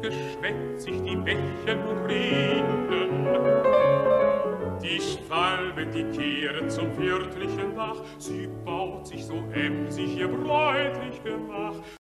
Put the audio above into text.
geschwätzig sich die Bächen und Rinnen. Die Schwalbe, die kehrt zum viertlichen Dach, sie baut sich so emsig ihr bräutlich Gemach.